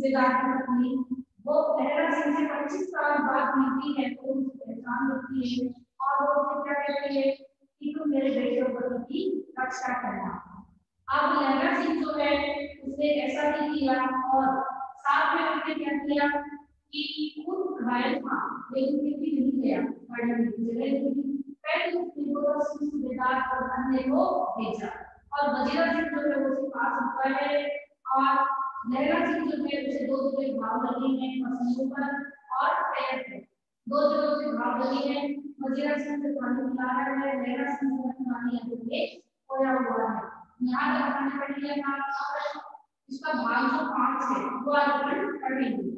की वो लहरा सिंह से 25 साल बाद मिलती है तो पहचान होती है। और वो उससे क्या कहती है कि तुम मेरे बेटे पति की रक्षा करना। अब लहरा सिंह जो है, उसने ऐसा ही किया और साथ में उसने क्या किया कि खुद घायल था, लेकिन फिर भी नहीं गया की जगह पहले उसने सिंह सूबेदार और अन्य को भेजा। और वजीरा सिंह जो है उसके पास रुका है और लहरा सिंह जो है उसे दो जगह घाव लगे हैं पसंदों पर और पैर पे। दो जगह से घाव लगे हैं वजीरा सिंह से पानी पिला रहा है लहरा सिंह को पानी अभी खोया हुआ है। यहाँ तक हमने पढ़ लिया था, इसका भाग जो पाँच है, वो आज पढ़ेंगे।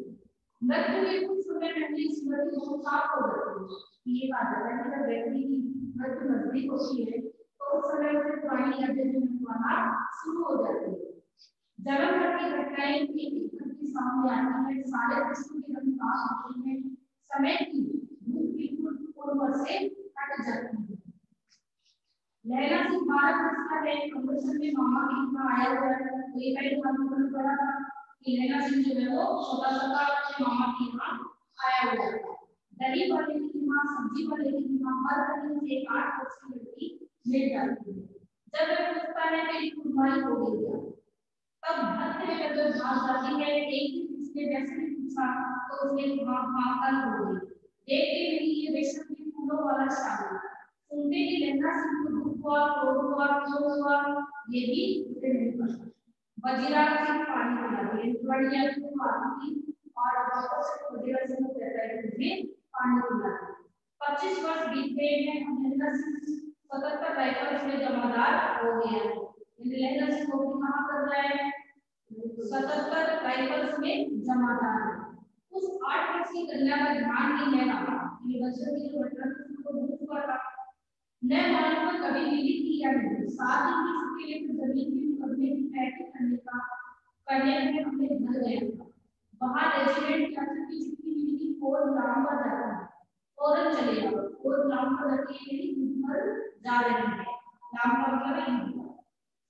मृत्यु के कुछ समय पहले स्मृति बहुत साफ़ हो जाती ये बात है कि व्यक्ति की मृत्यु नज़दीक होती है तो उस समय उसे पुरानी शुरू हो जाती है। जन्म भर की घटनाएँ एक एक करके सामने आती है सारे विश्व की रफ्तार होती है। समय की भूख बिल्कुल पूर्व से हट जाती है। लैला सिंह भारत का है अमृतसर में मामा के यहाँ आया हुआ है। तो ये बार मैंने पढ़ा था कि लैला सिंह जो है वो छोटा छोटा अपने मामा के यहाँ आया हुआ है। दही वाले की यहाँ सब्ज़ी वाले की यहाँ हर कहीं से एक आठ वर्ष की लड़की मिल जाती है। जब वह पूछता है कि कुर्बानी हो गई क्या तब भक्त में जब भाग जाती है, एक ही उसने वैसे ही पूछा तो उसने वहाँ कल हो गई देखते ही ये रेशम के फूलों वाला शादी सुनते ही लहरा सिंह को दुख हुआ, क्रोध हुआ क्रोध हुआ, ये भी उसे नहीं पता वजीरा सिंह पानी पिला दिए बढ़िया को आती थी और वापस वजीरा सिंह को कहता है कि मुझे पानी पिला दे पच्चीस वर्ष बीत गए हैं न मालूम में कभी मिली थी या नहीं? सात दिन की छुट्टी लेकर ज़मीन की कब्जे की पैकिंग करने का करने में हमने भर गया वहाँ रेजिडेंट कैप्टन की छुट्टी मिली फोर ग्राम पर जाता है। फ़ौरन चले जाओ फोर ग्राम पर जाके मेरी ऊपर जा रहे हैं। नाम का मतलब है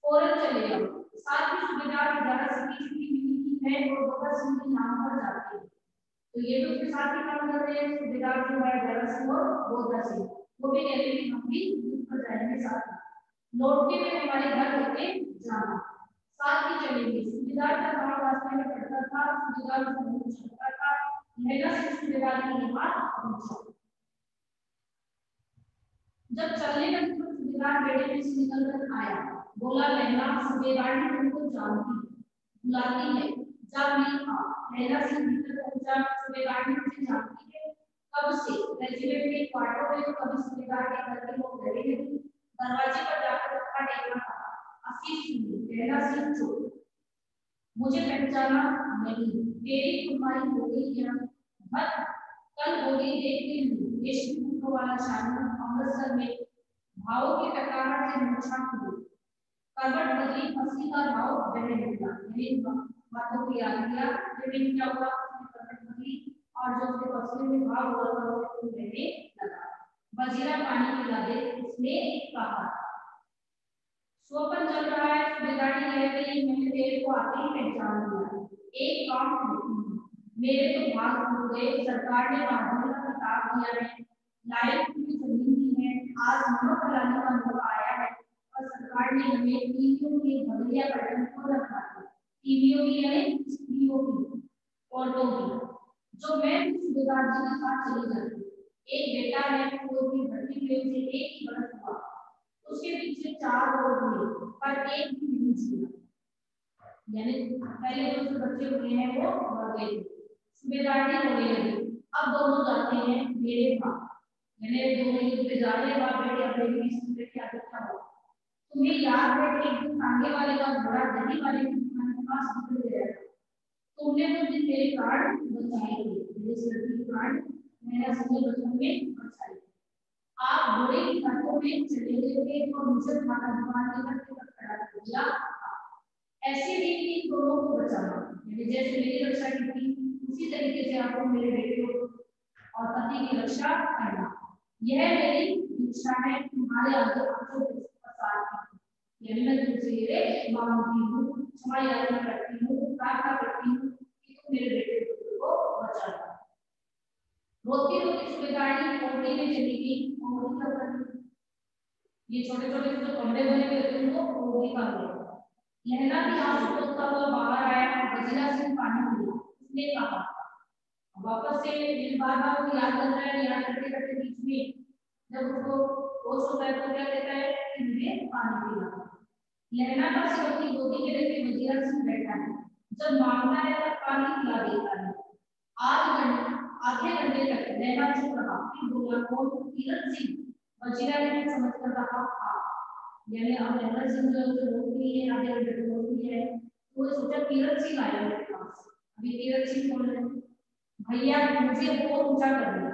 फ़ौरन चले जाओ साथ ही सूबेदार ग्यारह से छुट्टी मिली थी है और भगत सिंह के नाम पर जाते हैं। तो ये तो उसके साथ ही काम कर रहे हैं सूबेदार जो है सिंह और बोधा सिंह वो भी कहते हैं हम भी युद्ध पर जाएँगे साथ लौटते में हमारे घर होते जाना। साथ ही चलेंगे। सूबेदार का नाम रास्ते में पड़ता था सूबेदार को बहुत छपता था। लहरा से सूबेदार के यहाँ पहुँचा जब चलने लगे तो सूबेदार बेटे में से निकल कर आया, बोला लहरा सूबेदार ने तुमको जानती बुलाती है। जब था। लहरा से भीतर पहुँचा सूबेदार ने मुझे जानती है। कब से? रेजिमेंट के क्वार्टर में तो कभी सूबेदार के घर के लोग डरे नहीं दरवाजे पर जाकर रखा देखना था। आशीष सिंह लहरा सिंह चोर मुझे पहचाना नहीं। मेरी कुमारी हो गई क्या? बस कल बोली देखते ही देश की वाला शानू अमृतसर में भावों के टकराहट से मूर्छा हुई करवट बदली फंसी का भाव बहने लगा मेरी बातों को याद किया। लेकिन क्या हुआ? और जो उसके फसले में भाव हुआ था फूल बहने लगा। वजीरा पानी पिला दे, उसने कहा स्वपन चल रहा है सूबेदारी कह गई मैंने तेरे को आते ही पहचान लिया। एक काम मेरे तो भाग हो गए, सरकार ने बहादुरी का किताब दिया है। लायक की ज़मीन दी है, आज नमक लाने का मौका आया है और सरकार ने हमें टीवियों के बदलिया बटन को रखा है। टीवियों की यानी स्त्रियों की औरतों की जो मैं सूबेदार जी के साथ चली जाती एक बेटा है, वो भी भर्ती हुए से एक ही बरस हुआ। उसके पीछे चार लोग हुए, पर एक भी नहीं जिया यानी पहले जो उसके बच्चे हुए हैं, वो मर गए। सूबेदार जी होने लगे। अब दोनों जाते हैं मेरे पास। मैंने दोनों युद्ध पे जा रहे हैं बाप बेटे अपने बीच में क्या क्या हो तुम्हें याद है कि एक दिन आगे वाले का बड़ा दही वाले के पास निकल गया। तुमने उस दिन मेरे कार्ड बचाए थे मेरे सर्दी कार्ड मेरा समय बचपन में बचाए। आप घोड़े की हाथों में चले गए थे और मुझे माता दुकान के घर पर खड़ा कर दिया ऐसे भी इन दोनों को बचाना यानी जैसे मेरी रक्षा की थी, उसी तरीके से आपको मेरे बेटे और पति की रक्षा करना। यह मेरी इच्छा है तुम्हारे आगे आँसू प्रसार की। यानी मैं तुमसे ये मांगती हूँ क्षमा याचना करती हूँ प्रार्थना करती हूँ कि तुम मेरे बेटे को बचा लो रोती रोती सुबेदारी कोठी में चली गई कोठी का बन ये छोटे छोटे जो कमरे बने हुए थे, उनको कोठी का बना लहना भी आँसू पोतता हुआ बाहर आया गजिला सिंह पानी पिया उसने कहा, वापस से दिल बार बार को याद कर रहा है, याद करते करते बीच में, जब उसको होश होता है तो क्या कहता है कि मुझे पानी पीना लहना पर से अपनी गोदी के लेके वजीरा सिंह बैठा है। जब माँगता है तब पानी पिला देता है। आध घंटे, आधे घंटे तक लहना चुप रहा। फिर बोला कौन तीरथ सिंह, वजीरा ने समझ कर कहा हाँ यानी अब लहना सिंह जो रोक रही है, आधे घंटे तक रोक रही है। तो वो सोचा तीरथ सिंह आया मेरे पास। अभी तीरथ सिंह कौन है? भैया, मुझे बहुत ऊँचा कर दिया।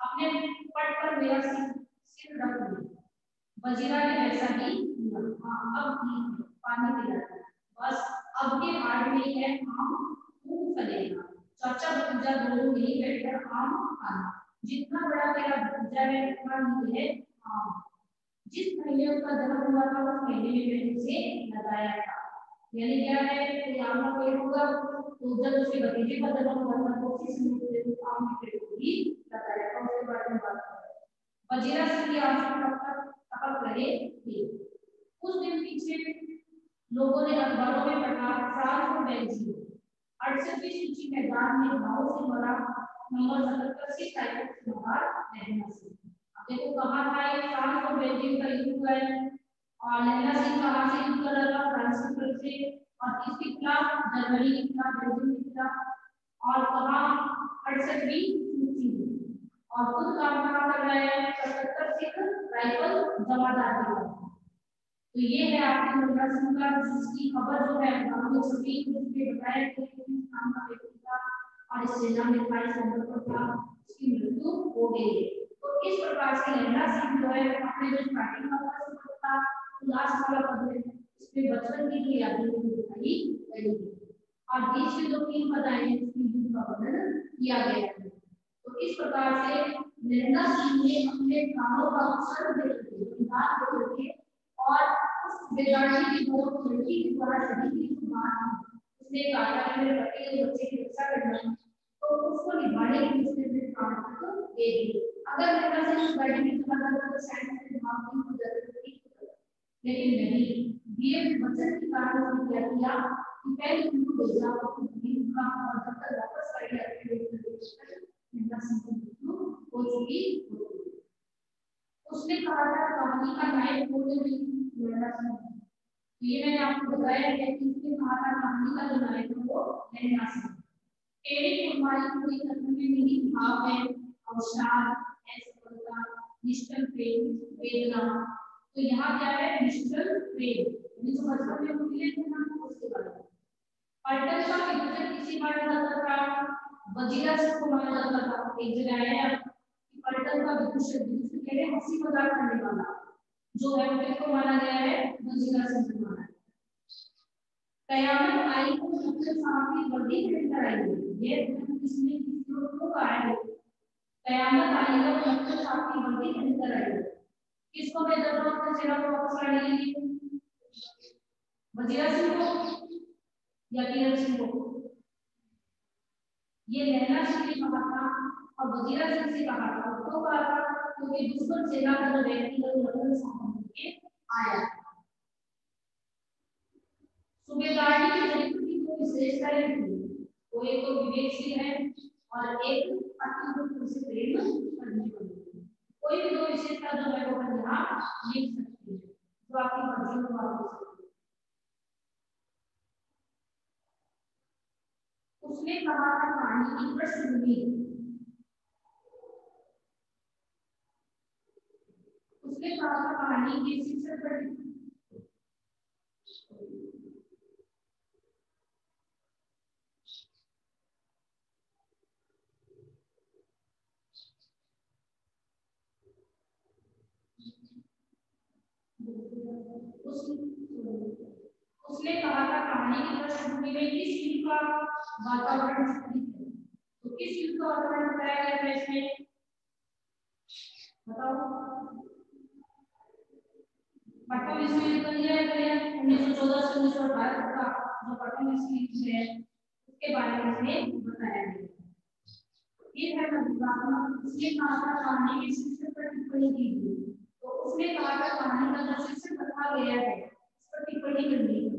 अपने पट पर मेरा सिर रख दिया। वजीरा ने ऐसा हाँ अब ठीक पानी पिला बस अब के हाथ में है। आम खूब फलेगा चाचा भतीजा दोनों मिली बैठकर आम खाना जितना बड़ा मेरा भतीजा है उतना ही है आम जिस महीने उसका जन्म हुआ था उस महीने में मैंने उसे लगाया था यानी क्या है कोई आम का पेड़ होगा तो जब उसके भतीजे का जन्म हुआ था तो उसी समय आम के पेड़ को भी लगाया था उसके बारे में बात करें वजीरा सिंह की टपक टपक रहे थे उस दिन पीछे लोगों ने अखबारों में पढ़ा, फ्रांस और बेल्जियम। अड़सठवीं सूची मैदान में गाँव से मरा नंबर सतहत्तर से साइकिल बाहर रहना से देखो कहाँ था ये फ्रांस और बेल्जियम का युद्ध है। और लैला सिंह कहाँ से युद्ध कर रहा था फ्रांस से। और किसके खिलाफ जर्मनी के बेल्जियम और कहाँ? अड़सठवीं सूची में। और खुद काम कहाँ कर रहा है? सतहत्तर सिख राइफल जमादार के तो ये है आपके सिंह का, जिसकी खबर जो है हमने छुट्टी उसके बताया कि नाम का व्यक्ति था और इस सेना में अट्ठाईस नंबर पर था उसकी मृत्यु हो गई तो इस प्रकार से लहरा सिंह जो है, अपने जो स्टार्टिंग का पद था उल्लास वाला पद है, इसमें बचपन की जो यादें दिखाई गई और बीच में जो तीन पद आए हैं उसकी युद्ध का वर्णन किया गया है तो इस प्रकार से लहरा सिंह ने अपने प्राणों का अवसर और उस की दो लड़की के द्वारा शहीद की जो उसने कहा कि मेरे पति के बच्चे की रक्षा करना तो उसको निभाने के उसने अपने प्राण को दे। अगर मेरे पास इस गाड़ी की खबर करता तो शायद मेरे दिमाग में हो जाता लेकिन नहीं दिए वचन के कारण उसने क्या किया कि पहले उनको भेजा उनका और जब तक वापस गाड़ी आती है मेरा संपूर्ण हो। चुकी उसने कहा था, कहानी का नायक बोले नहीं चाहिए तो ये मैंने आपको बताया है कि उसने कहा था कहानी का जो नायक है वो लड़ना चाहिए तेरे पूरी करने में मेरी भाव है अवसाद असफलता निष्ठल प्रेम वेदना तो यहाँ क्या है निष्ठल प्रेम जो बचपन में मिले थे बारे में का विभाजन किसी को माना जाता था एक है का जो है वो किसको माना गया है? सिंह को माना कयामत आई को सबसे सामने वर्दी खरीदकर आई ये किसने किसको कहा है। कयामत आई को सबसे सामने वर्दी खरीदकर आई किसको भेजा था अपने चेहरा को वापस लाने के वजीरा सिंह को या किरण सिंह को? ये लहरा सिंह ने कहा था और वजीरा सिंह से कहा था तो कहा था क्योंकि दुश्मन सेना का जो व्यक्ति है वो लखनऊ सामने के आया। सूबेदार की चरित्र की कोई विशेषताएँ थी वो एक तो विवेकशील है और एक अति से प्रेम करने वाली कोई भी दो विशेषता जो है वो अपन यहाँ लिख सकते हैं, जो आपकी मर्ज़ी को आप उसने कहा था, पानी की पृष्ठभूमि उसने कहा था पानी के शिक्षक पर उसने कहा था कहानी की पृष्ठभूमि में किस युग का वातावरण तो किस युग का वातावरण बताया गया था इसमें बताओ। पट्टन विश्वविद्यालय कर लिया है उन्नीस सौ चौदह से उन्नीस सौ अठारह का जो पट्टन विश्वविद्यालय है, उसके बारे में इसमें बताया गया ये है प्रतिभात्मक उसने कहा था कहानी के शीर्षक पर टिप्पणी की थी तो उसने कहा था कहानी का जो शीर्षक रखा गया है, इस पर टिप्पणी करनी है।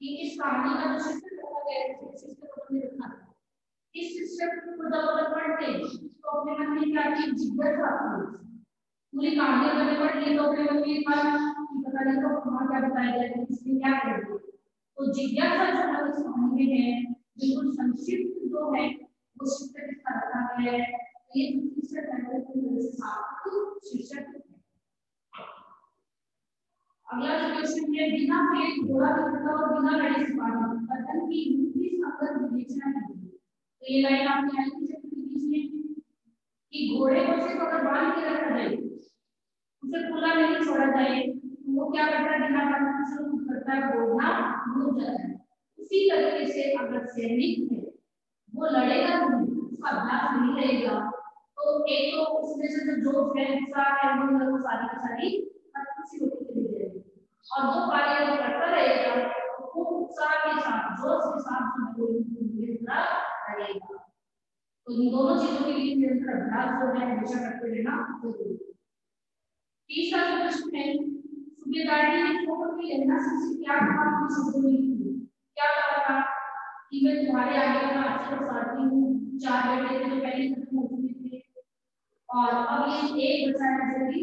कि इस कहानी का जो शीर्षक रखा गया है शीर्षक को रखा इस शीर्षक को जब अपन पढ़ते तो अपने मन में क्या की जिज्ञासा आती है? पूरी कहानी मैंने पढ़ ली तो अपने में एक पता नहीं तो वहाँ क्या बताया है इसमें क्या कर? दिया तो जिज्ञासा जो है उस कहानी में है, बिल्कुल संक्षिप्त जो है, वो शीर्षक इसका रखा गया है। ये जो शीर्षक है वो पूरी तरह से साफ़ शीर्षक अगला जो क्वेश्चन है, बिना फेल घोड़ा विक्रेता और बिना लड़े सिपाही कथन की युक्ति संगत विवेचना की तो ये लाइन आपने आई थी चैप्टर के कि घोड़े को सिर्फ़ अगर बाँध के रखा जाए उसे खुला नहीं छोड़ा जाए। तो वो क्या करता है? बिना बाँध के शुरू करता है, बोलना रुक जाता है। उसी तरीके से अगर सैनिक है, वो लड़ेगा नहीं, उसका अभ्यास नहीं रहेगा। तो एक तो उसमें से जो जोश है उत्साह है, वो सारी की सारी अच्छी होती चली जाएगी। और जो कार्य वो करता रहेगा, वो उत्साह के साथ, जोश के साथ जो निरंतर रहेगा। तो इन दोनों चीज़ों के लिए निरंतर अभ्यास जो है, हमेशा करते रहना ज़रूरी है। तीसरा जो प्रश्न है, सूबेदारी ने फ़ोटो की लेना से क्या कहा अपने शब्दों में क्या कहा था कि मैं तुम्हारे आगे का अच्छे प्रसारती हूँ, चार बेटे थे जो पहले खत्म हो चुके थे। और अब ये एक बचा है जो कि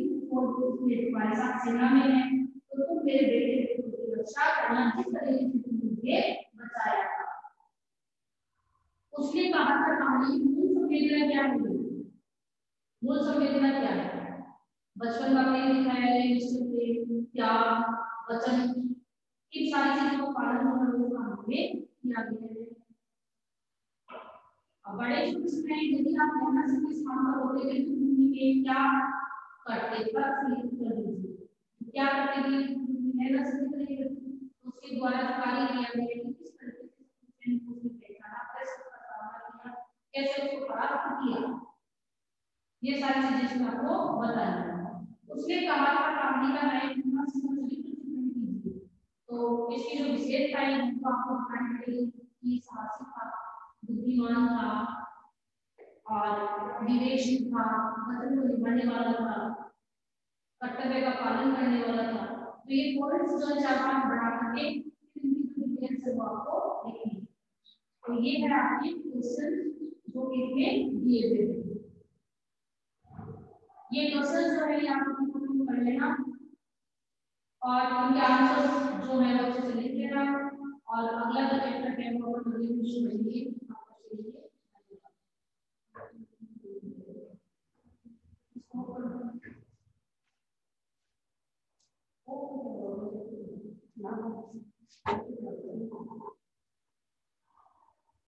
तुम्हारे साथ सेना में है। तो तुम मेरे बेटे की रक्षा करना जिस से तुम मुझे बचाया था। उसने कहा था कहानी मूल संवेदना क्या है मूल संवेदना क्या है? बचपन का प्रेम दिखाया है निश्चित प्रेम त्याग, वचन, इन सारी चीज़ों का पालन करने कहानी में किया गया है। अब बड़े है यदि आप लेना से स्थान पर होते थे तो भूमि में क्या करते पर फिर कर दीजिए। क्या करते थे लेना से करेंगे उसके द्वारा जो कार्य किया गया है, किस तरीके से उसने उसमें पहचाना कैसे उसका सामना किया, कैसे उसको प्राप्त किया, ये सारी चीज़ें इसमें आपको बताना उसने कहा था कहानी का नए चरित्र चित्रण कीजिए तो इसकी जो विशेषता है उनको आपको बतानी पड़ेगी कि साहसी था, बुद्धिमान था, और विवेकशील था वचन को निभाने वाला था, कर्तव्य का पालन करने वाला था। तो ये पॉइंट्स जो है पाँच बढ़ा करके डिटेल्स है वो आपको लिखनी तो ये है आपके क्वेश्चन जो इसमें दिए हुए हैं। ये क्वेश्चन जो है ये आप अपनी कॉपी में पढ़ लेना। और इनके आंसर जो है वो अच्छे से लिख लेना। और अगला जो चैप्टर है वो अपन अगले विषय में लेंगे Oh,